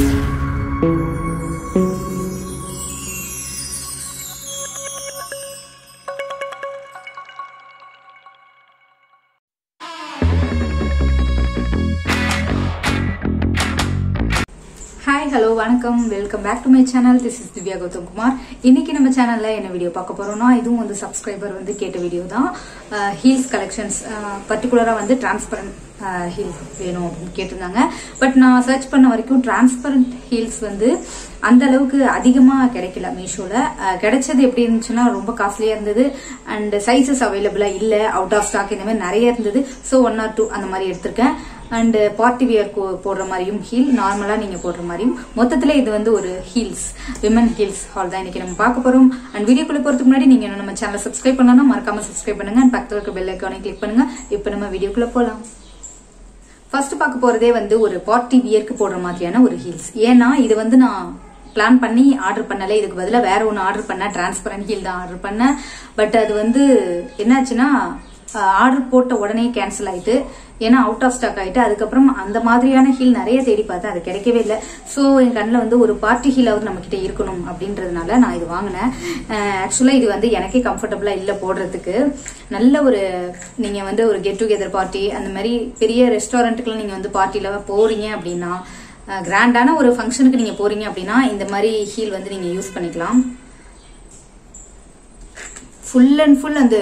Música வணக்கம். Welcome back to my channel this is Divya Gautam Kumar இன்னைக்கு நம்ம சேனல்ல என்ன வீடியோ பார்க்க போறோம்னா இதுவும் வந்து சப்ஸ்கிரைபர் வந்து கேட்ட வீடியோ தான். ஹீல்ஸ் கலெக்ஷன்ஸ் பர்டிகுலரா வந்து டிரான்ஸ்பரண்ட் ஹீல்ஸ் வேணும் அப்படின்னு கேட்டிருந்தாங்க. பட் நான் சர்ச் பண்ண வரைக்கும் டிரான்ஸ்பரண்ட் ஹீல்ஸ் வந்து அந்த அளவுக்கு அதிகமா கிடைக்கல மீஷோல. கிடைச்சது எப்படி இருந்துச்சுன்னா ரொம்ப காஸ்ட்லியா இருந்தது. அண்ட் சைசஸ் அவைலபிளா இல்ல அவுட் ஆஃப் ஸ்டாக் இந்த மாதிரி நிறைய இருந்தது. ஸோ ஒன் ஆர் டூ அந்த மாதிரி எடுத்திருக்கேன். அண்ட் பார்ட்டி வியர் போடுற மாதிரியும் ஹீல் நார்மலா நீங்க போடுற மாதிரியும். மொத்தத்துல இது வந்து ஒரு ஹீல்ஸ் விமன் ஹீல்ஸ் ஹால் தான் இன்னைக்கு நம்ம பார்க்க போறோம். அண்ட் வீடியோக்குள்ள போறதுக்கு முன்னாடி நீங்க நம்ம சேனலை சப்ஸ்கிரைப் பண்ணலாம் மறக்காம சப்ஸ்கிரைப் பண்ணுங்க. அண்ட் பக்கத்தில் இருக்க பெல் ஐக்கானை கிளிக் பண்ணுங்க. இப்போ நம்ம வீடியோக்குள்ள போலாம். ஃபர்ஸ்ட் பார்க்க போறதே வந்து ஒரு பார்ட்டி வியர்க்கு போடுற மாதிரியான ஒரு ஹீல்ஸ் ஏன்னா இது வந்து நான் பிளான் பண்ணி ஆர்டர் பண்ணல. இதுக்கு பதிலாக வேற ஒன்று ஆர்டர் பண்ணேன் டிரான்ஸ்பரண்ட் ஹீல் தான் ஆர்டர் பண்ணேன் பட் அது வந்து என்னாச்சுன்னா ஆர்டர் போட்ட உடனே கேன்சல் ஆயிட்டு ஏன்னா அவுட் ஆஃப் ஸ்டாக் ஆயிட்டு அதுக்கப்புறம் அந்த மாதிரியான ஹீல் நிறைய தேடி பார்த்தேன். அது கிடைக்கவே இல்லை. ஸோ என் கண்ணில் வந்து ஒரு பார்ட்டி ஹீலாவது நம்ம கிட்ட இருக்கணும் அப்படின்றதுனால நான் இது வாங்கினேன். ஆக்சுவலாக இது வந்து எனக்கே கம்ஃபர்டபுளா இல்லை போடுறதுக்கு. நல்ல ஒரு நீங்க வந்து ஒரு கெட் டுகெதர் பார்ட்டி அந்த மாதிரி பெரிய ரெஸ்டாரண்ட்டுக்குலாம் நீங்க வந்து பார்ட்டியில போறீங்க அப்படின்னா கிராண்டான ஒரு ஃபங்க்ஷனுக்கு நீங்க போறீங்க அப்படின்னா இந்த மாதிரி ஹீல் வந்து நீங்க யூஸ் பண்ணிக்கலாம். ஃபுல் அண்ட் ஃபுல் அந்த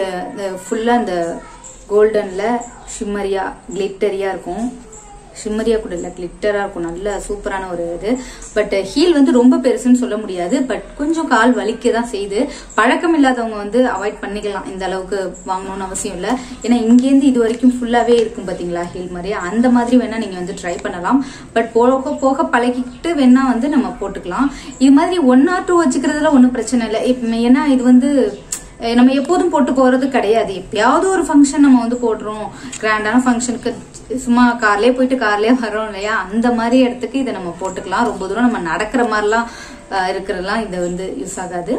ஃபுல்லா அந்த கோல்டனில் ஷிம்மரியா கிளிட்டரியா இருக்கும். ஷிம்மரியா கூட இல்லை கிளிட்டரா இருக்கும். நல்ல சூப்பரான ஒரு இது. பட் ஹீல் வந்து ரொம்ப பெருசுன்னு சொல்ல முடியாது. பட் கொஞ்சம் கால் வலிக்க தான் செய்யுது. பழக்கம் இல்லாதவங்க வந்து அவாய்ட் பண்ணிக்கலாம். இந்த அளவுக்கு வாங்கணும்னு அவசியம் இல்லை. ஏன்னா இங்கேருந்து இது வரைக்கும் ஃபுல்லாவே இருக்கும் பாத்தீங்களா ஹீல் மாதிரி. அந்த மாதிரி வேணா நீங்க வந்து ட்ரை பண்ணலாம். பட் போக போக பழகிக்கிட்டு வேணா வந்து நம்ம போட்டுக்கலாம். இது மாதிரி ஒன் ஆர் டூ வச்சுக்கிறதுல ஒன்றும் பிரச்சனை இல்லை. இப்போ ஏன்னா இது வந்து நம்ம எப்போதும் போட்டு போறது கிடையாது. எப்பயாவது ஒரு ஃபங்க்ஷன் நம்ம வந்து போடுறோம். கிராண்டான ஃபங்க்ஷனுக்கு சும்மா கார்லயே போயிட்டு கார்லயே வரோம் இல்லையா? அந்த மாதிரி இடத்துக்கு இதை நம்ம போட்டுக்கலாம். ரொம்ப தூரம் நம்ம நடக்கிற மாதிரிலாம் இருக்கிறதெல்லாம் இது வந்து யூஸ் ஆகாது.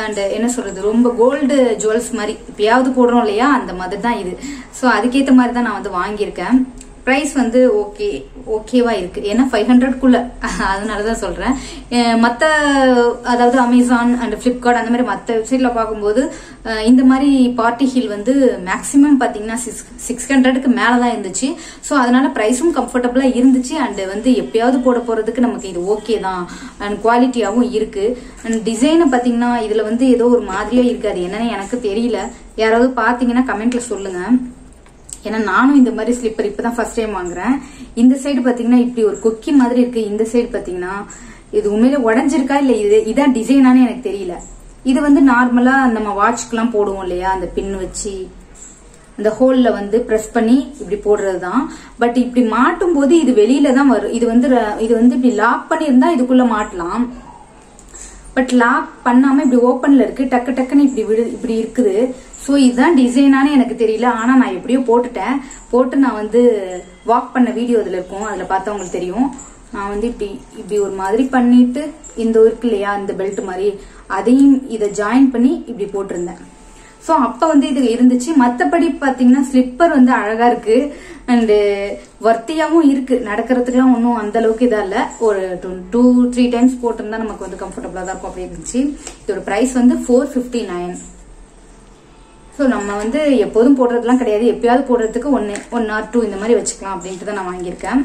அண்ட் என்ன சொல்றது? ரொம்ப கோல்டு ஜுவல்ஸ் மாதிரி எப்பயாவது போடுறோம் இல்லையா? அந்த மாதிரி தான் இது. ஸோ அதுக்கேற்ற மாதிரி தான் நான் வந்து வாங்கியிருக்கேன். ப்ரைஸ் வந்து ஓகே ஓகேவா இருக்கு. ஏன்னா ஃபைவ் ஹண்ட்ரட்குள்ள அதனால தான் சொல்றேன். மற்ற அதாவது அமேசான் அண்ட் ஃப்ளிப்கார்ட் அந்த மாதிரி மற்ற வெப்சைட்ல பார்க்கும்போது இந்த மாதிரி பார்ட்டி ஹீல் வந்து மேக்ஸிமம் பார்த்தீங்கன்னா சிக்ஸ் சிக்ஸ் ஹண்ட்ரடுக்கு மேலே தான் இருந்துச்சு. ஸோ அதனால ப்ரைஸும் கம்ஃபர்டபுளா இருந்துச்சு. அண்ட் வந்து எப்பயாவது போட போறதுக்கு நமக்கு இது ஓகே தான். அண்ட் குவாலிட்டியாகவும் இருக்கு. அண்ட் டிசைனை பார்த்தீங்கன்னா இதுல வந்து ஏதோ ஒரு மாதிரியாக இருக்காது என்னன்னு எனக்கு தெரியல. யாராவது பாத்தீங்கன்னா கமெண்ட்ல சொல்லுங்க. ஏன்னா நானும் இந்த மாதிரி ஸ்லிப்பர் இப்பதான் ஃபர்ஸ்ட் டைம் வாங்குறேன். இந்த சைடு பாத்தீங்கன்னா இப்படி ஒரு கொக்கி மாதிரி இருக்கு. இந்த சைடு பாத்தீங்கன்னா இது உண்மையில உடஞ்சிருக்கா இல்ல இது இதான் டிசைனானு எனக்கு தெரியல. இது வந்து நார்மலா நம்ம வாட்ச்க்குலாம் போடுவோம் இல்லையா? அந்த பின் வச்சு. அந்த ஹோல்ல வந்து பிரஸ் பண்ணி இப்படி போடுறது தான் பட் இப்படி மாட்டும் போது இது வெளியில தான் வரும். இது வந்து ர- இது வந்து இப்படி லாக் பண்ணியிருந்தா இதுக்குள்ள மாட்டலாம். பட் லாக் பண்ணாம இப்படி ஓப்பன்ல இருக்கு. டக்கு டக்குன்னு இப்படி விடு இப்படி இருக்குது. ஸோ இதுதான் டிசைனானு எனக்கு தெரியல. ஆனால் நான் எப்படியோ போட்டுட்டேன். போட்டு நான் வந்து வாக் பண்ண வீடியோ அதில் இருக்கும். அதில் பார்த்தா உங்களுக்கு தெரியும். நான் வந்து இப்படி இப்படி ஒரு மாதிரி பண்ணிட்டு இந்த இருக்கு இல்லையா இந்த பெல்ட் மாதிரி அதையும் இதை ஜாயின் பண்ணி இப்படி போட்டிருந்தேன். ஸோ அப்போ வந்து இது இருந்துச்சு. மற்றபடி பார்த்தீங்கன்னா ஸ்லிப்பர் வந்து அழகாக இருக்கு. அண்டு வர்த்தியாகவும் இருக்கு. நடக்கிறதுக்குலாம் ஒன்றும் அந்த அளவுக்கு இதாக இல்லை. ஒரு டூ த்ரீ டைம்ஸ் போட்டிருந்தா நமக்கு வந்து கம்ஃபர்டபுளாக தான் இருக்கும். அப்படி இருந்துச்சு. இதோட ப்ரைஸ் வந்து ஃபோர் ஃபிஃப்டி நைன் ஸோ நம்ம வந்து எப்போதும் போடுறதுலாம் கிடையாது. எப்பயாவது போடுறதுக்கு ஒன்று ஒன் ஆர் டூ இந்த மாதிரி வச்சுக்கலாம் அப்படின்ட்டு தான் நான் வாங்கியிருக்கேன்.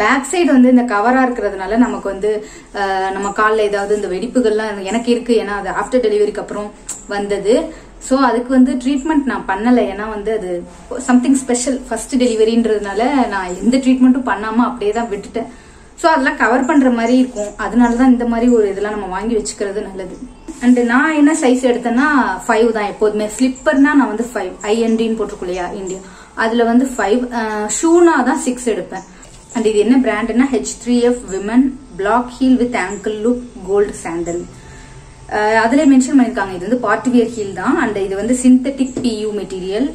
பேக் சைடு வந்து இந்த கவராக இருக்கிறதுனால நமக்கு வந்து நம்ம காலில் ஏதாவது இந்த வெடிப்புகள்லாம் எனக்கு இருக்குது ஏன்னா அது ஆஃப்டர் டெலிவரிக்கு அப்புறம் வந்தது. ஸோ அதுக்கு வந்து ட்ரீட்மெண்ட் நான் பண்ணலை. ஏன்னா வந்து அது சம்திங் ஸ்பெஷல் ஃபர்ஸ்ட் டெலிவரின்றதுனால நான் எந்த ட்ரீட்மெண்ட்டும் பண்ணாமல் அப்படியே தான் விட்டுட்டேன். ஸோ அதெல்லாம் கவர் பண்ற மாதிரி இருக்கும். அதனால தான் இந்த மாதிரி ஒரு இதெல்லாம் நம்ம வாங்கி வச்சுக்கிறது நல்லது. அண்ட் நான் என்ன சைஸ் எடுத்தேன்னா ஃபைவ் தான் எப்போதுமே. ஸ்லிப்பர்னா நான் வந்து ஃபைவ் ஐஎன்டின்னு போட்டிருக்கோம் இல்லையா இந்தியா அதுல வந்து ஃபைவ் ஷூனா தான் சிக்ஸ் எடுப்பேன். அண்ட் இது என்ன பிராண்ட்னா H three F women black heel with ankle look gold sandal அதுல மென்ஷன் பண்ணிருக்காங்க இது வந்து பார்ட்டி வியர் ஹீல் தான். அண்ட் இது வந்து சிந்தட்டிக் பியூ மெட்டீரியல்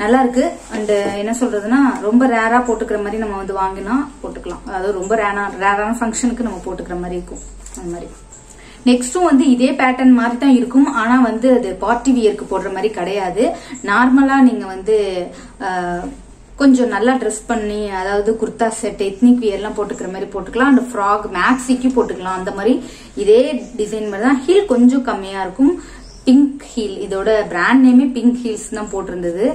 நல்லா இருக்கு அண்ட் என்ன சொல்றதுன்னா ரொம்ப ரேரா போட்டுக்கிற மாதிரி நம்ம வந்து வாங்கினா போட்டுக்கலாம். அதாவது ரொம்ப ரேரா ரேரான ஃபங்க்ஷனுக்கு நம்ம போட்டுக்கிற மாதிரி இருக்கும். அந்த மாதிரி. நெக்ஸ்ட்டும் வந்து இதே பேட்டர்ன் மாதிரி தான் இருக்கும். ஆனா வந்து அது பார்ட்டி வியருக்கு போடுற மாதிரி கிடையாது. நார்மலா நீங்க வந்து கொஞ்சம் நல்லா ட்ரெஸ் பண்ணி அதாவது குர்தா செட் எத்னிக் வியர்லாம் போட்டுக்கிற மாதிரி போட்டுக்கலாம். அண்ட் ஃப்ராக் மேக்ஸிக்கு போட்டுக்கலாம். அந்த மாதிரி இதே டிசைன் மாதிரி தான். ஹீல் கொஞ்சம் கம்மியா இருக்கும். பிங்க் ஹீல் இதோட பிராண்ட் நேமே பிங்க் ஹீல்ஸ் தான் போட்டிருந்தது.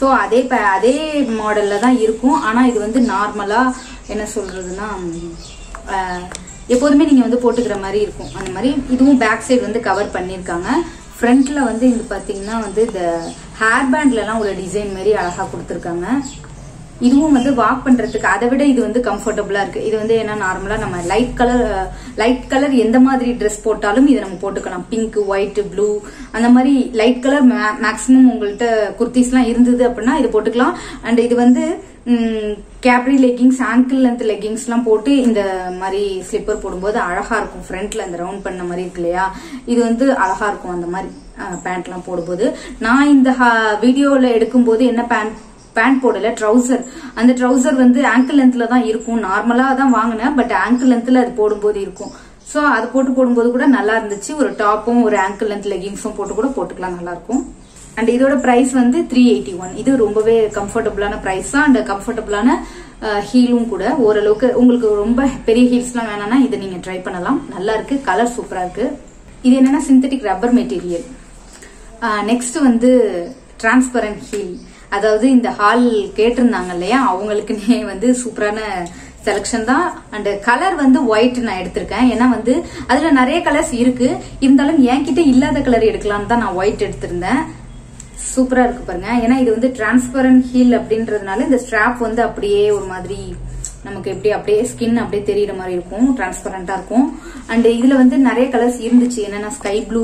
ஸோ அதே ப- அதே மாடலில் தான் இருக்கும். ஆனால் இது வந்து நார்மலாக என்ன சொல்கிறதுன்னா எப்போதுமே நீங்கள் வந்து போட்டுக்கிற மாதிரி இருக்கும். அந்த மாதிரி இதுவும் பேக் சைடு வந்து கவர் பண்ணியிருக்காங்க. ஃப்ரண்ட்டில் வந்து இது பார்த்திங்கன்னா வந்து இந்த ஹேர் பேண்ட்லலாம் உள்ள டிசைன் மாதிரி அழகாக கொடுத்துருக்காங்க. இதுவும் வந்து வாக் பண்றதுக்கு அதை விட இது வந்து கம்ஃபர்டபுளா இருக்கு. இது வந்து ஏன்னா நார்மலா நம்ம லைட் கலர் லைட் கலர் எந்த மாதிரி ட்ரெஸ் போட்டாலும் இதை நம்ம போட்டுக்கலாம். பிங்க் ஒயிட் ப்ளூ அந்த மாதிரி லைட் கலர் மேக்ஸிமம் உங்கள்கிட்ட குர்த்திஸ்லாம் இருந்தது அப்படின்னா இது போட்டுக்கலாம். அண்ட் இது வந்து கேப்ரி லெக்கிங்ஸ் ஆங்கிள் லென்த் லெகிங்ஸ்லாம் போட்டு இந்த மாதிரி ஸ்லிப்பர் போடும்போது அழகா இருக்கும். ஃப்ரண்ட்ல அந்த ரவுண்ட் பண்ண மாதிரி இருக்கு இல்லையா? இது வந்து அழகா இருக்கும் அந்த மாதிரி பேண்ட்லாம் போடும்போது. நான் இந்த வீடியோல எடுக்கும்போது என்ன பேண்ட் பேண்ட் போடல ட்ரௌசர் அந்த ட்ரௌசர் வந்து ஆங்கிள் லென்த்ல தான் இருக்கும். நார்மலா தான் வாங்கினேன் பட் ஆங்கிள் லென்த்ல அது போடும்போது இருக்கும். ஸோ அது போட்டு போடும்போது கூட நல்லா இருந்துச்சு. ஒரு டாப்பும் ஒரு ஆங்கிள் லென்த் லெகிங்ஸும் போட்டு கூட போட்டுக்கலாம் நல்லா இருக்கும். அண்ட் இதோட பிரைஸ் வந்து த்ரீ எயிட்டி ஒன் இது ரொம்பவே கம்ஃபர்டபுளான பிரைஸ் தான் அண்ட் கம்ஃபர்டபுளான ஹீலும் கூட. ஓரளவுக்கு உங்களுக்கு ரொம்ப பெரிய ஹீல்ஸ்லாம் வேணாம்னா இதை நீங்க ட்ரை பண்ணலாம். நல்லா இருக்கு. கலர் சூப்பரா இருக்கு. இது என்னன்னா சிந்தட்டிக் ரப்பர் மெட்டீரியல் நெக்ஸ்ட் வந்து டிரான்ஸ்பரண்ட் ஹீல் அதாவது இந்த ஹால் கேட்டிருந்தாங்க இல்லையா? அவங்களுக்குன்னே வந்து சூப்பரான செலக்ஷன் தான். அண்ட் கலர் வந்து ஒயிட் நான் எடுத்திருக்கேன். ஏன்னா வந்து அதுல நிறைய கலர்ஸ் இருக்கு. இருந்தாலும் என்கிட்ட இல்லாத கலர் எடுக்கலாம்னு தான் நான் ஒயிட் எடுத்திருந்தேன். சூப்பரா இருக்கு பாருங்க. ஏன்னா இது வந்து டிரான்ஸ்பரண்ட் ஹீல் அப்படின்றதுனால இந்த ஸ்ட்ராப் வந்து அப்படியே ஒரு மாதிரி நமக்கு எப்படி அப்படியே ஸ்கின் அப்படியே தெரியுற மாதிரி இருக்கும் டிரான்ஸ்பரண்டா இருக்கும். அண்ட் இதுல வந்து நிறைய கலர்ஸ் இருந்துச்சு. என்னன்னா ஸ்கை ப்ளூ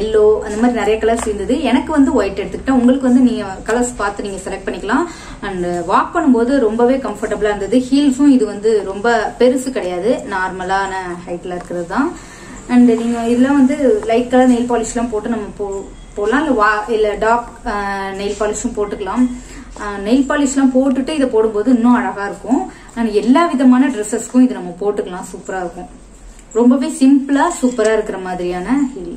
எல்லோ அந்த மாதிரி நிறைய கலர்ஸ் இருந்தது. எனக்கு வந்து ஒயிட் எடுத்துக்கிட்டேன். உங்களுக்கு வந்து நீங்க கலர்ஸ் பார்த்து நீங்க செலக்ட் பண்ணிக்கலாம். அண்ட் வாக் பண்ணும்போது ரொம்பவே கம்ஃபர்டபுளா இருந்தது. ஹீல்ஸும் இது வந்து ரொம்ப பெருசு கிடையாது. நார்மலான ஹைட்ல இருக்கிறது தான். அண்ட் நீங்க இதெல்லாம் வந்து லைட் கலர் நெயில் பாலிஷ்லாம் போட்டு நம்ம போ போடலாம். இல்ல வா இல்ல டார்க் நெயில் பாலிஷும் போட்டுக்கலாம். நெயில் பாலிஷ்லாம் போட்டுட்டு இதை போடும்போது இன்னும் அழகா இருக்கும். ஆனால் எல்லா விதமான ட்ரெஸ்ஸஸ்க்கும் இது நம்ம போட்டுக்கலாம். சூப்பராக இருக்கும். ரொம்பவே சிம்பிளாக சூப்பராக இருக்கிற மாதிரியான ஹில்.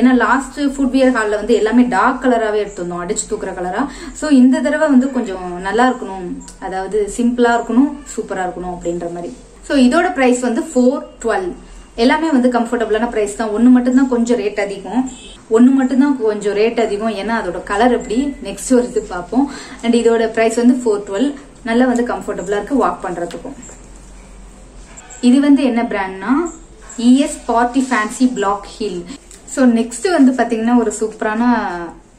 ஏன்னா லாஸ்ட் ஃபுட்வியர் ஹாலில் வந்து எல்லாமே டார்க் கலராகவே எடுத்திருந்தோம் அடிச்சு தூக்குற கலராக ஸோ இந்த தடவை வந்து கொஞ்சம் நல்லா இருக்கணும். அதாவது சிம்பிளாக இருக்கணும் சூப்பராக இருக்கணும் அப்படின்ற மாதிரி. ஸோ இதோட ப்ரைஸ் வந்து ஃபோர் டுவெல் எல்லாமே வந்து கம்ஃபர்டபுளான ப்ரைஸ் தான். ஒன்று மட்டும்தான் கொஞ்சம் ரேட் அதிகம். ஒன்று மட்டும்தான் கொஞ்சம் ரேட் அதிகம். ஏன்னா அதோட கலர் எப்படி? நெக்ஸ்ட் வருது பார்ப்போம். அண்ட் இதோட ப்ரைஸ் வந்து ஃபோர் டுவெல் நல்லா வந்து கம்ஃபர்டபுளா இருக்கு வாக் பண்றதுக்கும். இது வந்து என்ன பிராண்ட்னா ES party fancy black heel so next வந்து பாத்தீங்கன்னா ஒரு சூப்பரான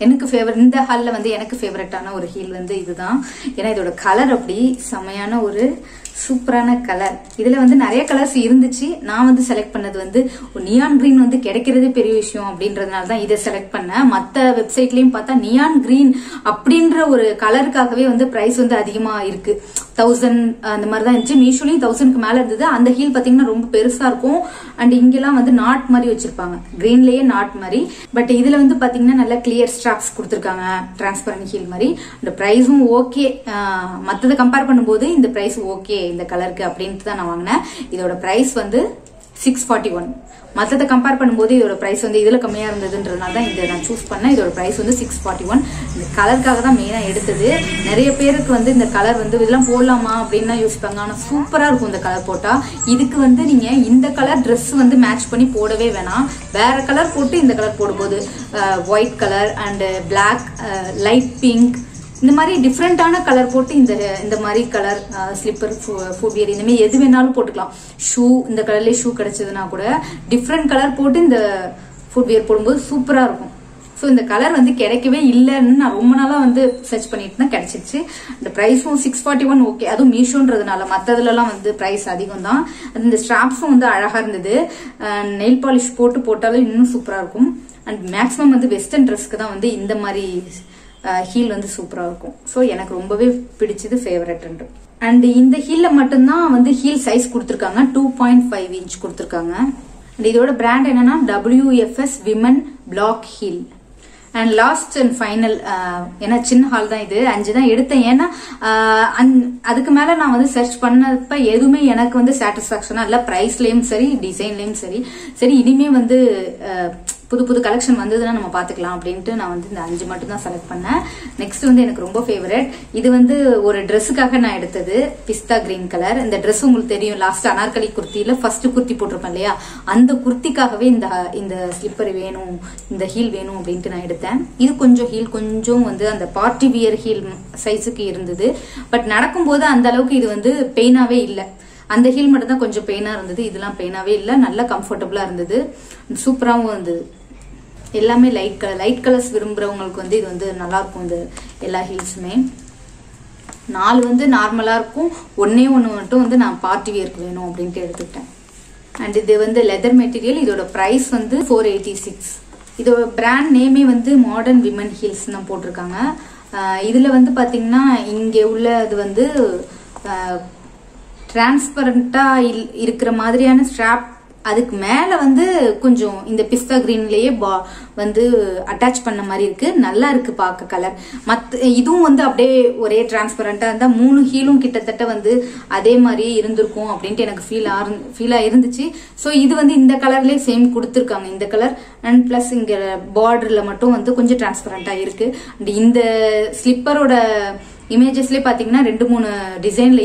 எனக்கு ஃபேவரட் இந்த ஹாலில் வந்து எனக்கு ஃபேவரட்டான ஒரு ஹீல் வந்து இதுதான். ஏன்னா இதோட கலர் அப்படி செமையான ஒரு சூப்பரான கலர் இதுல வந்து நிறைய கலர்ஸ் இருந்துச்சு. நான் வந்து செலக்ட் பண்ணது வந்து நியான் கிரீன் வந்து கிடைக்கிறதே பெரிய விஷயம் அப்படின்றதுனால தான் இதை செலக்ட் பண்ணேன். மற்ற வெப்சைட்லயும் பார்த்தா நியான் கிரீன் அப்படின்ற ஒரு கலருக்காகவே வந்து பிரைஸ் வந்து அதிகமா இருக்கு. தௌசண்ட் அந்த மாதிரி தான் இருந்துச்சு. மீஷோலையும் தௌசண்ட்க்கு மேல இருந்தது. அந்த ஹீல் பாத்தீங்கன்னா ரொம்ப பெருசா இருக்கும். அண்ட் இங்கெல்லாம் வந்து நாட் மாதிரி வச்சிருப்பாங்க. கிரீன்லயே நாட் மாதிரி. பட் இதுல வந்து பாத்தீங்கன்னா நல்ல கிளியர் ஸ்ட்ராப்ஸ் கொடுத்துருக்காங்க. டிரான்ஸ்பரண்ட் ஹீல் மாதிரி. அந்த பிரைஸும் ஓகே மற்றதை கம்பேர் பண்ணும்போது இந்த பிரைஸ் ஓகே இந்த கலருக்கு அப்படின்ட்டு தான் நான் வாங்கினேன். இதோட ப்ரைஸ் வந்து சிக்ஸ் ஃபார்ட்டி ஒன் மற்றதை கம்பேர் பண்ணும்போது இதோட ப்ரைஸ் வந்து இதில் கம்மியாக இருந்ததுன்றதுனால தான் இதை நான் சூஸ் பண்ணேன். இதோட ப்ரைஸ் வந்து சிக்ஸ் ஃபார்ட்டி ஒன் இந்த கலருக்காக தான் மெயினாக எடுத்தது. நிறைய பேருக்கு வந்து இந்த கலர் வந்து இதெல்லாம் போடலாமா அப்படின்லாம் யோசிப்பாங்க. ஆனால் சூப்பராக இருக்கும் இந்த கலர் போட்டால் இதுக்கு வந்து நீங்கள் இந்த கலர் ட்ரெஸ் வந்து மேட்ச் பண்ணி போடவே வேணாம். வேறு கலர் போட்டு இந்த கலர் போடும்போது white colour and black light pink இந்த மாதிரி டிஃப்ரெண்டான கலர் போட்டு இந்த இந்த மாதிரி கலர் ஸ்லிப்பர் ஃபுட்வியர் இந்த மாதிரி எது வேணாலும் போட்டுக்கலாம். ஷூ இந்த கலர்லேயே ஷூ கிடைச்சதுன்னா கூட டிஃப்ரெண்ட் கலர் போட்டு இந்த ஃபுட்வியர் போடும்போது சூப்பரா இருக்கும். ஸோ இந்த கலர் வந்து கிடைக்கவே இல்லைன்னு நான் ரொம்ப நாளாக வந்து சர்ச் பண்ணிட்டு தான் கிடைச்சிருச்சு. இந்த ப்ரைஸும் சிக்ஸ் ஃபார்ட்டி ஒன் ஓகே அதுவும் மீஷோன்றதுனால மற்றதுலலாம் வந்து ப்ரைஸ் அதிகம் தான் அது இந்த ஸ்ட்ராப்ஸும் வந்து அழகாக இருந்தது. நெயில் பாலிஷ் போட்டு போட்டாலும் இன்னும் சூப்பராக இருக்கும். அண்ட் மேக்ஸிமம் வந்து வெஸ்டர்ன் ட்ரெஸ்க்கு தான் வந்து இந்த மாதிரி ஹீல் வந்து சூப்பராக இருக்கும். ஸோ எனக்கு ரொம்பவே பிடிச்சது ஃபேவரட் அண்ட் இந்த ஹீல்ல மட்டும்தான் வந்து ஹீல் சைஸ் கொடுத்துருக்காங்க. டூ பாயிண்ட் ஃபைவ் இன்ச் கொடுத்துருக்காங்க. அண்ட் இதோட பிராண்ட் என்னன்னா WFS women black heel and last and final ஏன்னா சின்ன ஹால் தான் இது. அஞ்சு தான் எடுத்தேன். ஏன்னா அந் அதுக்கு மேல நான் வந்து சர்ச் பண்ணப்ப எதுவுமே எனக்கு வந்து சாட்டிஸ்பாக்சனா இல்லை. ப்ரைஸ்லயும் சரி டிசைன்லயும் சரி. சரி இனிமே வந்து புது புது கலெக்ஷன் வந்ததுன்னா நம்ம பார்த்துக்கலாம் அப்படின்ட்டு நான் வந்து இந்த அஞ்சு மட்டும் தான் செலக்ட் பண்ணேன். நெக்ஸ்ட் வந்து எனக்கு ரொம்ப ஃபேவரட் இது வந்து ஒரு ட்ரெஸ்ஸுக்காக நான் எடுத்தது. பிஸ்தா கிரீன் கலர் இந்த ட்ரெஸ் உங்களுக்கு தெரியும். லாஸ்ட் அனார்கலி குர்த்தியில ஃபர்ஸ்ட் குர்த்தி போட்டிருப்பேன் இல்லையா? அந்த குர்த்திக்காகவே இந்த இந்த ஸ்லிப்பர் வேணும் இந்த ஹீல் வேணும் அப்படின்ட்டு நான் எடுத்தேன். இது கொஞ்சம் ஹீல் கொஞ்சம் வந்து அந்த பார்ட்டி வியர் ஹீல் சைஸுக்கு இருந்தது. பட் நடக்கும்போது அந்த அளவுக்கு இது வந்து பெயினாவே இல்லை. அந்த ஹீல் மட்டும் தான் கொஞ்சம் பெயினா இருந்தது. இதெல்லாம் பெயினாவே இல்லை. நல்லா கம்ஃபர்டபுளா இருந்தது. சூப்பராகவும் இருந்தது. எல்லாமே லைட் கலர் லைட் கலர்ஸ் விரும்புகிறவங்களுக்கு வந்து இது வந்து நல்லாயிருக்கும் இந்த எல்லா ஹீல்ஸுமே நாலு வந்து நார்மலாக இருக்கும். ஒன்றே ஒன்று மட்டும் வந்து நான் பார்ட்டி வியர்க்கு வேணும் அப்படின்ட்டு எடுத்துக்கிட்டேன். அண்ட் இது வந்து லெதர் மெட்டீரியல் இதோட ப்ரைஸ் வந்து ஃபோர் எயிட்டி சிக்ஸ் இதோட பிராண்ட் நேமே வந்து மாடர்ன் விமன் ஹீல்ஸ் தான் போட்டிருக்காங்க. இதில் வந்து பார்த்தீங்கன்னா இங்கே உள்ள அது வந்து டிரான்ஸ்பரண்டா இருக்கிற மாதிரியான ஸ்ட்ராப் அதுக்கு மேலே வந்து கொஞ்சம் இந்த பிஸ்தா கிரீன்லேயே பா- வந்து அட்டாச் பண்ண மாதிரி இருக்கு. நல்லா இருக்கு பார்க்க கலர் மற்ற இதுவும் வந்து அப்படியே ஒரே டிரான்ஸ்பரண்டா இருந்தால் மூணு ஹீலும் கிட்டத்தட்ட வந்து அதே மாதிரியே இருந்திருக்கும் அப்படின்ட்டு எனக்கு ஃபீல் ஃபீலா இருந்துச்சு. ஸோ இது வந்து இந்த கலர்லேயே சேம் கொடுத்துருக்காங்க இந்த கலர் அண்ட் ப்ளஸ் இங்கே பார்டரில் மட்டும் வந்து கொஞ்சம் டிரான்ஸ்பரண்டா இருக்குது அண்ட் இந்த ஸ்லிப்பரோட இமேஜஸ்லேயே பார்த்தீங்கன்னா ரெண்டு மூணு டிசைன்ல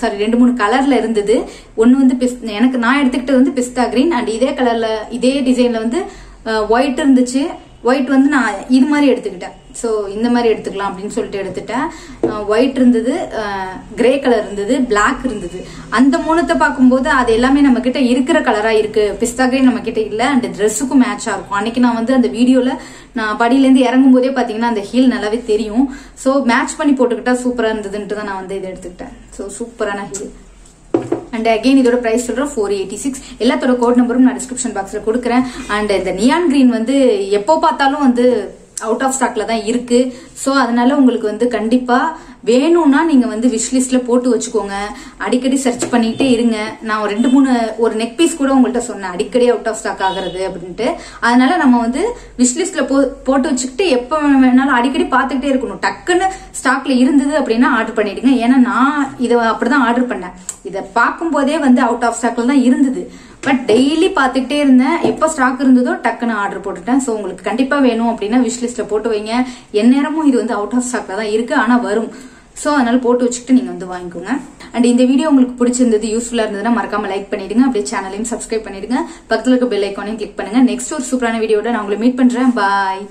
சாரி ரெண்டு மூணு கலர்ல இருந்தது. ஒன்று வந்து பிஸ் எனக்கு நான் எடுத்துக்கிட்டது வந்து பிஸ்தா கிரீன் அண்ட் இதே கலர்ல இதே டிசைன்ல வந்து ஒயிட் இருந்துச்சு. ஒயிட் வந்து நான் இது மாதிரி எடுத்துக்கிட்டேன். ஸோ இந்த மாதிரி எடுத்துக்கலாம் அப்படின்னு சொல்லிட்டு எடுத்துட்டேன். ஒயிட் இருந்தது கிரே கலர் இருந்தது பிளாக் இருந்தது. அந்த மூணுத்தை பார்க்கும்போது அது எல்லாமே நம்ம கிட்ட இருக்கிற கலராக இருக்கு. பிஸ்தா கிரீன் நம்ம கிட்ட இல்லை அண்ட் ட்ரெஸ்ஸுக்கும் மேட்சாக இருக்கும். அன்னைக்கு நான் வந்து அந்த வீடியோவில் நான் படியிலேருந்து இறங்கும் போதே பார்த்தீங்கன்னா அந்த ஹீல் நல்லாவே தெரியும். ஸோ மேட்ச் பண்ணி போட்டுக்கிட்டா சூப்பராக இருந்ததுன்ட்டு தான் நான் வந்து இதை எடுத்துக்கிட்டேன். ஸோ சூப்பரான ஹீல் அண்ட் அகைன் இதோட பிரைஸ் சொல்கிறோம் ஃபோர் எயிட்டி சிக்ஸ் எல்லாத்தோட கோட் நம்பரும் நான் டிஸ்கிரிப்ஷன் பாக்ஸில் கொடுக்குறேன். அண்ட் இந்த நியான் கிரீன் வந்து எப்போ பார்த்தாலும் வந்து அவுட் ஆஃப் ஸ்டாக்ல தான் இருக்கு. ஸோ அதனால உங்களுக்கு வந்து கண்டிப்பா வேணும்னா நீங்க வந்து விஷ்லிஸ்ட்ல போட்டு வச்சுக்கோங்க. அடிக்கடி சர்ச் பண்ணிட்டே இருங்க. நான் ஒரு ரெண்டு மூணு ஒரு நெக் பீஸ் கூட உங்கள்கிட்ட சொன்னேன். அடிக்கடி அவுட் ஆஃப் ஸ்டாக் ஆகுறது அப்படின்ட்டு. அதனால நம்ம வந்து விஷ்லிஸ்ட்ல போ போட்டு வச்சுக்கிட்டு எப்போ வேணாலும் அடிக்கடி பார்த்துக்கிட்டே இருக்கணும். டக்குன்னு ஸ்டாக்ல இருந்தது அப்படின்னா ஆர்டர் பண்ணிடுங்க. ஏன்னா நான் இதை அப்படிதான் ஆர்டர் பண்ணேன். இதை பார்க்கும்போதே வந்து அவுட் ஆஃப் ஸ்டாக்ல தான் இருந்தது. பட் டெய்லி பார்த்துக்கிட்டே இருந்தேன். எப்போ ஸ்டாக் இருந்ததோ டக்குன்னு ஆர்டர் போட்டுட்டேன். ஸோ உங்களுக்கு கண்டிப்பாக வேணும் அப்படின்னா விஷ் லிஸ்ட்டில் போட்டு வைங்க. எந்நேரமும் இது வந்து அவுட் ஆஃப் ஸ்டாக்ல தான் இருக்கு. ஆனால் வரும். ஸோ அதனால போட்டு வச்சுக்கிட்டு நீங்க வந்து வாங்கிக்கோங்க. அண்ட் இந்த வீடியோ உங்களுக்கு பிடிச்சிருந்தது யூஸ்ஃபுல்லாக இருந்ததுன்னா மறக்காம லைக் பண்ணிடுங்க. அப்படியே சேனலையும் சப்ஸ்கிரைப் பண்ணிடுங்க. பக்கத்தில் இருக்க பெல் ஐக்கானையும் கிளிக் பண்ணுங்க. நெக்ஸ்ட் ஒரு சூப்பரான வீடியோட நான் உங்களை மீட் பண்றேன். பாய்